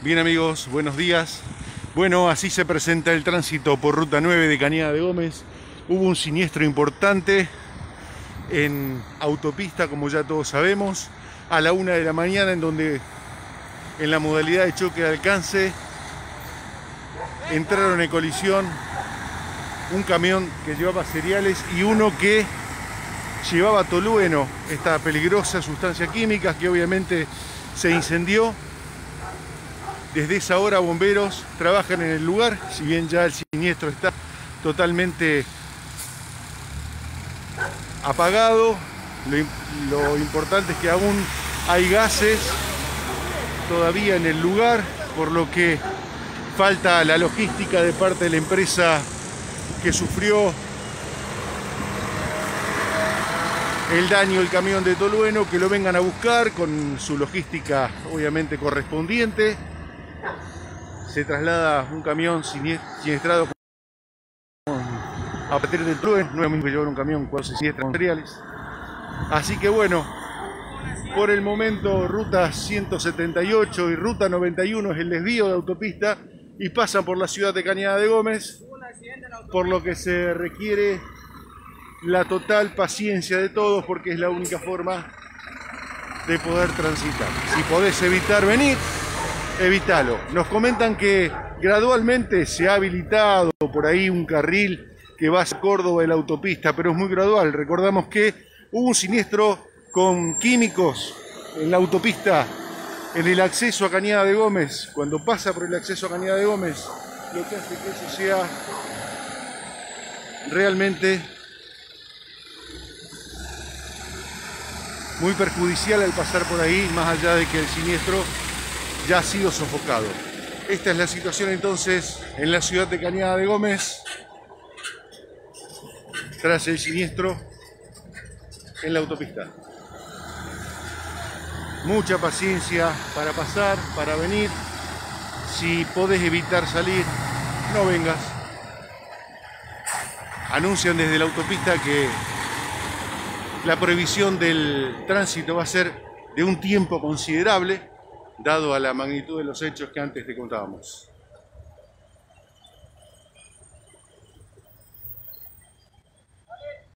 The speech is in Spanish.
Bien amigos, buenos días. Bueno, así se presenta el tránsito por Ruta 9 de Cañada de Gómez. Hubo un siniestro importante en autopista, como ya todos sabemos, a la una de la mañana, en donde en la modalidad de choque de alcance entraron en colisión un camión que llevaba cereales y uno que llevaba tolueno, esta peligrosa sustancia química que obviamente se incendió desde esa hora bomberos trabajan en el lugar, si bien ya el siniestro está totalmente apagado, lo, importante es que aún hay gases todavía en el lugar, por lo que falta la logística de parte de la empresa que sufrió el daño el camión de Tolueno, que lo vengan a buscar con su logística obviamente correspondiente se traslada un camión siniestrado a partir del Truen, no es lo mismo que llevar un camión cuando se siniestra con materiales. Así que bueno, por el momento ruta 178 y ruta 91 es el desvío de autopista y pasan por la ciudad de Cañada de Gómez, por lo que se requiere la total paciencia de todos porque es la única forma de poder transitar. Si podés evitar venir, evítalo. Nos comentan que gradualmente se ha habilitado por ahí un carril que va a Córdoba de la autopista, pero es muy gradual. Recordamos que hubo un siniestro con químicos en la autopista en el acceso a Cañada de Gómez. Cuando pasa por el acceso a Cañada de Gómez, lo que hace que eso sea realmente muy perjudicial al pasar por ahí, más allá de que el siniestro ya ha sido sofocado. Esta es la situación entonces en la ciudad de Cañada de Gómez, tras el siniestro en la autopista. Mucha paciencia para pasar, para venir. Si podés evitar salir, no vengas. Anuncian desde la autopista que la prohibición del tránsito va a ser de un tiempo considerable dado a la magnitud de los hechos que antes te contábamos.